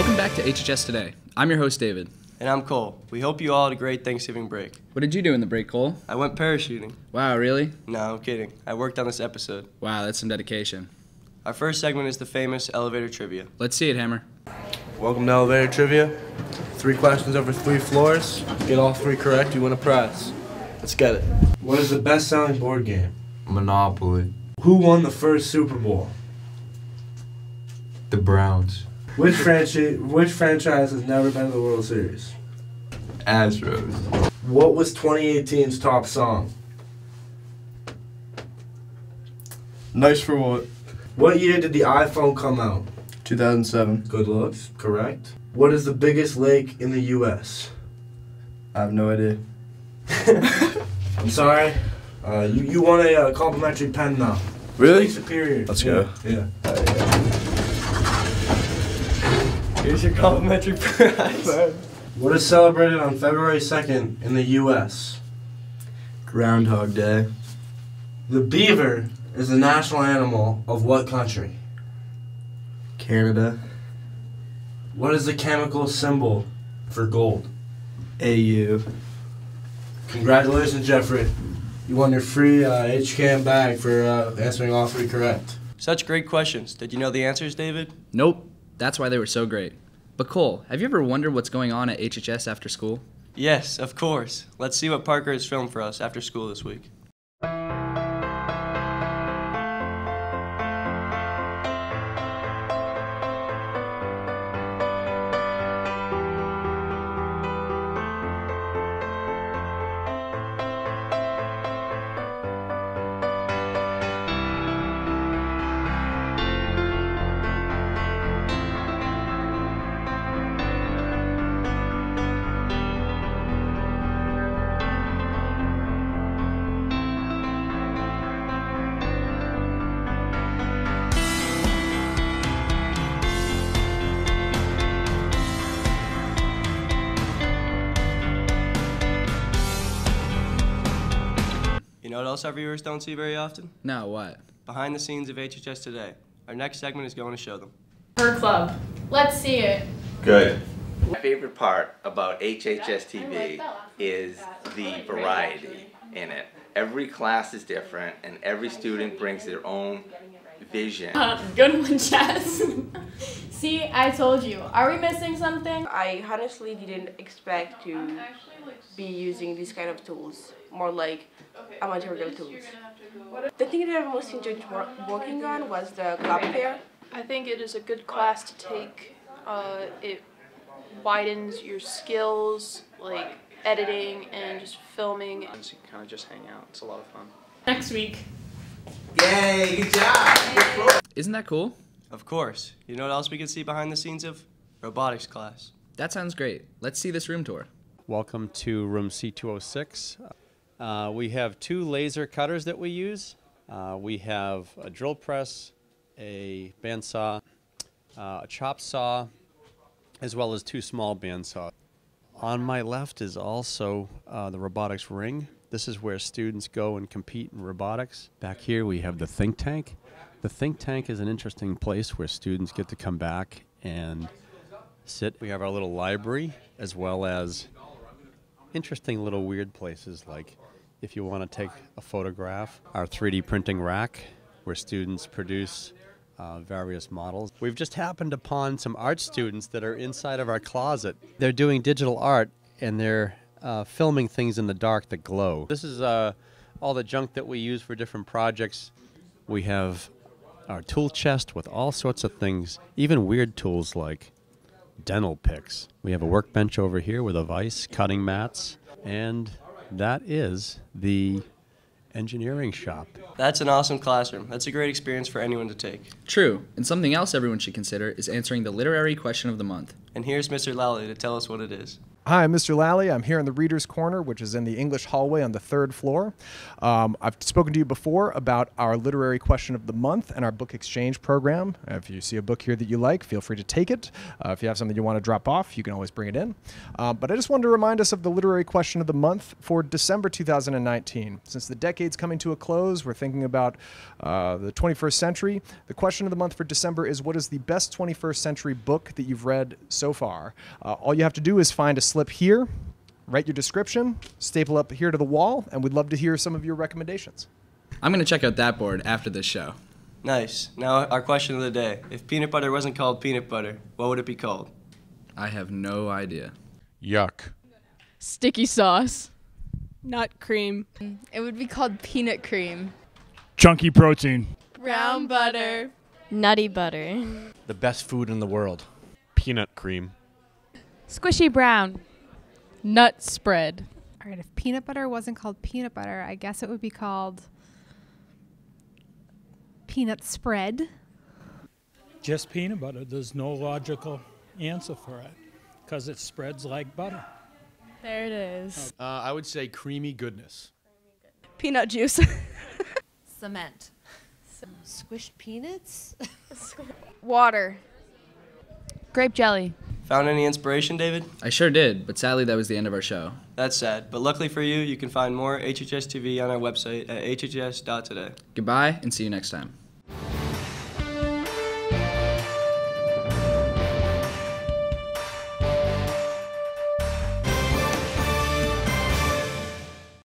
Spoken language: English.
Welcome back to HHS Today. I'm your host, David. And I'm Cole. We hope you all had a great Thanksgiving break. What did you do in the break, Cole? I went parachuting. Wow, really? No, I'm kidding. I worked on this episode. Wow, that's some dedication. Our first segment is the famous elevator trivia. Let's see it, Hammer. Welcome to Elevator Trivia. Three questions over three floors. Get all three correct, you win a prize. Let's get it. What is the best selling board game? Monopoly. Who won the first Super Bowl? The Browns. Which franchise which franchise has never been to the World Series? Astros. What was 2018's top song? Nice for what? What year did the iPhone come out? 2007. Good looks, correct. What is the biggest lake in the US? I have no idea. I'm sorry. Uh, you, you won a uh, complimentary pen now. Really? Superior. Let's yeah, go. Yeah. Here's your complimentary prize. What is celebrated on February 2nd in the US? Groundhog Day. The beaver is the national animal of what country? Canada. What is the chemical symbol for gold? AU. Congratulations, Jeffrey. You won your free uh, HCAM bag for uh, answering all three correct. Such great questions. Did you know the answers, David? Nope. That's why they were so great. But Cole, have you ever wondered what's going on at HHS after school? Yes, of course. Let's see what Parker has filmed for us after school this week. You know what else our viewers don't see very often? No, what? Behind the scenes of HHS Today. Our next segment is going to show them. Her club. Let's see it. Good. My favorite part about HHS TV is the variety in it. Every class is different, and every student brings their own vision. Uh, good one, Jess. see, I told you. Are we missing something? I honestly didn't expect to be using these kind of tools, more like amateur tools. The thing that I most enjoyed working on was the club fair. I think it is a good class to take. Uh, it widens your skills, like editing and just filming. You kind of just hang out. It's a lot of fun. Next week. Yay, good job! Isn't that cool? Of course. You know what else we can see behind the scenes of? Robotics class. That sounds great. Let's see this room tour. Welcome to room C206. Uh, we have two laser cutters that we use. Uh, we have a drill press, a bandsaw, uh, a chop saw, as well as two small bandsaws. On my left is also uh, the robotics ring. This is where students go and compete in robotics. Back here we have the think tank. The think tank is an interesting place where students get to come back and sit. We have our little library as well as interesting little weird places like if you want to take a photograph, our 3D printing rack where students produce uh, various models. We've just happened upon some art students that are inside of our closet. They're doing digital art and they're uh, filming things in the dark that glow. This is uh, all the junk that we use for different projects. We have our tool chest with all sorts of things, even weird tools like dental picks. We have a workbench over here with a vise, cutting mats, and that is the engineering shop. That's an awesome classroom. That's a great experience for anyone to take. True, and something else everyone should consider is answering the literary question of the month. And here's Mr. Lally to tell us what it is. Hi, I'm Mr. Lally. I'm here in the Reader's Corner, which is in the English hallway on the third floor. Um, I've spoken to you before about our literary question of the month and our book exchange program. If you see a book here that you like, feel free to take it. Uh, if you have something you want to drop off, you can always bring it in. Uh, but I just wanted to remind us of the literary question of the month for December 2019. Since the decade's coming to a close, we're thinking about uh, the 21st century. The question of the month for December is what is the best 21st century book that you've read so far? Uh, all you have to do is find a slip here, write your description, staple up here to the wall, and we'd love to hear some of your recommendations. I'm gonna check out that board after this show. Nice. Now, our question of the day. If peanut butter wasn't called peanut butter, what would it be called? I have no idea. Yuck. Sticky sauce. Nut cream. It would be called peanut cream. Chunky protein. Brown butter. Nutty butter. The best food in the world. Peanut cream. Squishy brown. Nut spread. All right, if peanut butter wasn't called peanut butter, I guess it would be called peanut spread. Just peanut butter. There's no logical answer for it because it spreads like butter. There it is. Uh, I would say creamy goodness. Peanut juice. Cement. Squished peanuts? Water. Grape jelly. Found any inspiration, David? I sure did, but sadly that was the end of our show. That's sad, but luckily for you, you can find more HHS TV on our website at hhs.today. Goodbye and see you next time.